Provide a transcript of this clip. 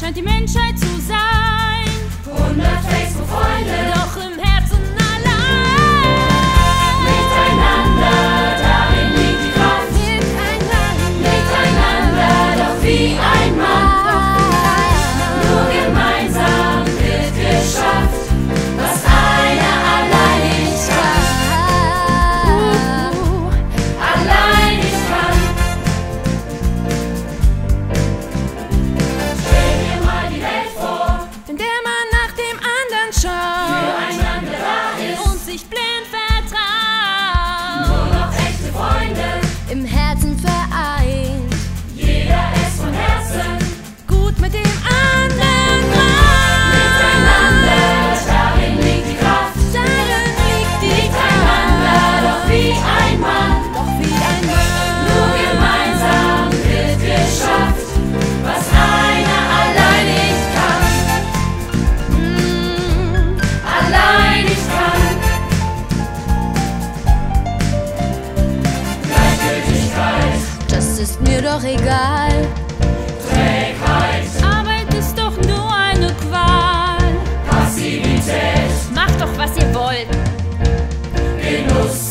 scheint die Menschheit zu sein. ist mir doch egal. Trägheit, Arbeit ist doch nur eine Qual. Passivität, macht doch was ihr wollt. Genuss.